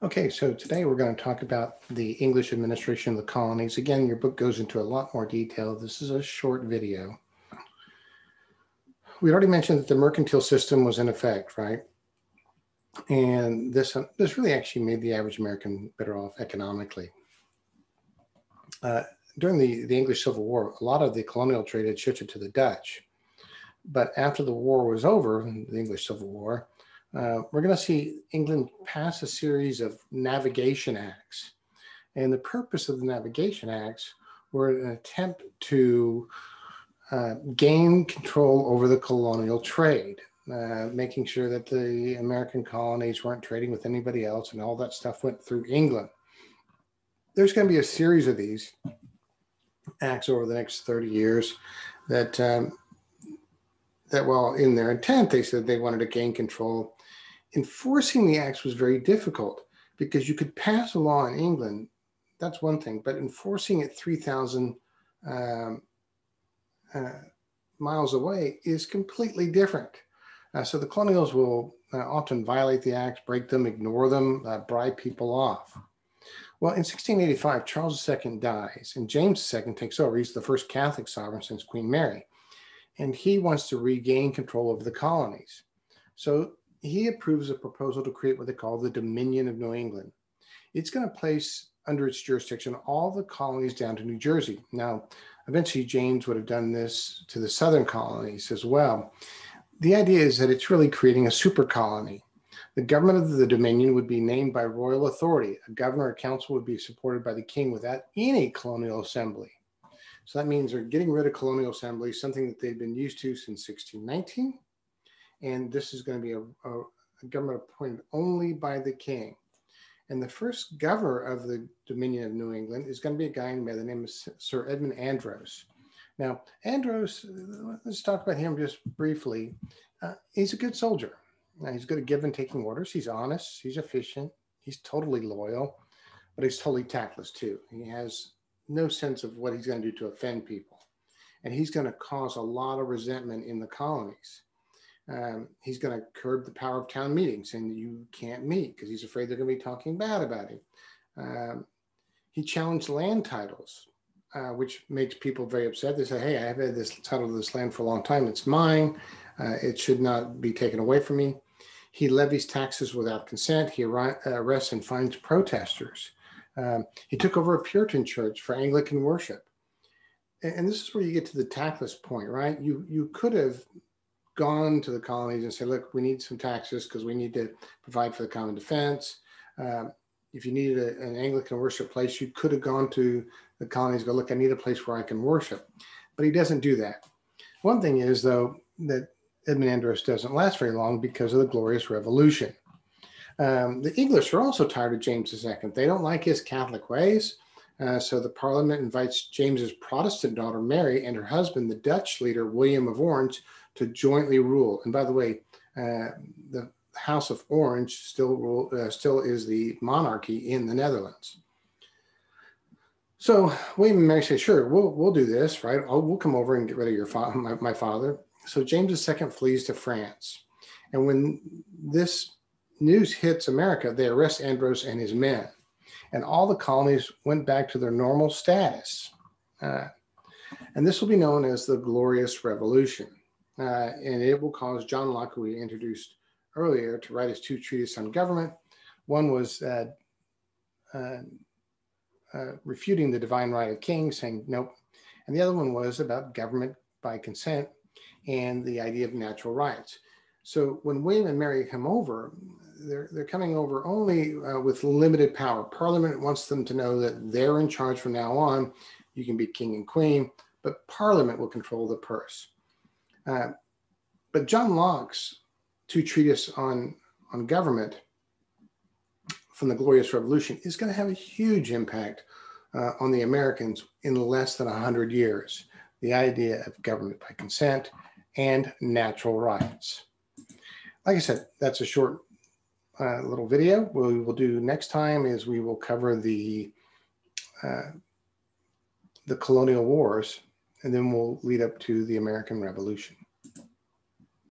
Okay, so today we're going to talk about the English administration of the colonies. Again, your book goes into a lot more detail. This is a short video. We already mentioned that the mercantile system was in effect, right? And this, this really actually made the average American better off economically. Uh, during the, the English Civil War, a lot of the colonial trade had shifted to the Dutch. But after the war was over, the English Civil War, uh, we're going to see England pass a series of navigation acts. And the purpose of the navigation acts were an attempt to uh, gain control over the colonial trade, uh, making sure that the American colonies weren't trading with anybody else and all that stuff went through England. There's going to be a series of these acts over the next 30 years that um, that while in their intent they said they wanted to gain control enforcing the acts was very difficult because you could pass a law in England, that's one thing, but enforcing it 3,000 um, uh, miles away is completely different. Uh, so the colonials will uh, often violate the acts, break them, ignore them, uh, bribe people off. Well, in 1685, Charles II dies and James II takes over. He's the first Catholic sovereign since Queen Mary. And he wants to regain control over the colonies. So he approves a proposal to create what they call the Dominion of New England. It's going to place under its jurisdiction all the colonies down to New Jersey. Now, eventually James would have done this to the southern colonies as well. The idea is that it's really creating a super colony. The government of the Dominion would be named by royal authority. A governor or council would be supported by the king without any colonial assembly. So that means they're getting rid of colonial assembly, something that they've been used to since 1619 and this is going to be a, a, a government appointed only by the king. And the first governor of the Dominion of New England is going to be a guy by the name of Sir Edmund Andros. Now, Andros, let's talk about him just briefly. Uh, he's a good soldier. Now, he's good at giving taking orders. He's honest. He's efficient. He's totally loyal, but he's totally tactless too. He has no sense of what he's going to do to offend people. And he's going to cause a lot of resentment in the colonies um, he's going to curb the power of town meetings and you can't meet because he's afraid they're going to be talking bad about him. Um, he challenged land titles, uh, which makes people very upset. They say, hey, I've had this title to this land for a long time. It's mine. Uh, it should not be taken away from me. He levies taxes without consent. He arrests and fines protesters. Um, he took over a Puritan church for Anglican worship. And, and this is where you get to the tactless point, right? You, you could have gone to the colonies and said, look, we need some taxes because we need to provide for the common defense. Um, if you needed a, an Anglican worship place, you could have gone to the colonies, go, look, I need a place where I can worship. But he doesn't do that. One thing is, though, that Edmund Andros doesn't last very long because of the Glorious Revolution. Um, the English are also tired of James II. They don't like his Catholic ways. Uh, so the Parliament invites James's Protestant daughter Mary and her husband, the Dutch leader William of Orange, to jointly rule. And by the way, uh, the House of Orange still rule, uh, still is the monarchy in the Netherlands. So William and Mary say, "Sure, we'll we'll do this, right? I'll, we'll come over and get rid of your fa- my, my father." So James II flees to France, and when this news hits America, they arrest Andros and his men, and all the colonies went back to their normal status. Uh, and this will be known as the Glorious Revolution uh, and it will cause John Locke, who we introduced earlier, to write his two treatises on government. One was uh, uh, uh, refuting the divine right of kings, saying nope. And the other one was about government by consent and the idea of natural rights. So when William and Mary come over, they're, they're coming over only uh, with limited power. Parliament wants them to know that they're in charge from now on. You can be king and queen, but Parliament will control the purse. Uh, but John Locke's two treatises on, on government from the Glorious Revolution is going to have a huge impact uh, on the Americans in less than 100 years. The idea of government by consent and natural rights. Like I said, that's a short uh, little video. What we will do next time is we will cover the uh, the colonial wars and then we'll lead up to the American Revolution.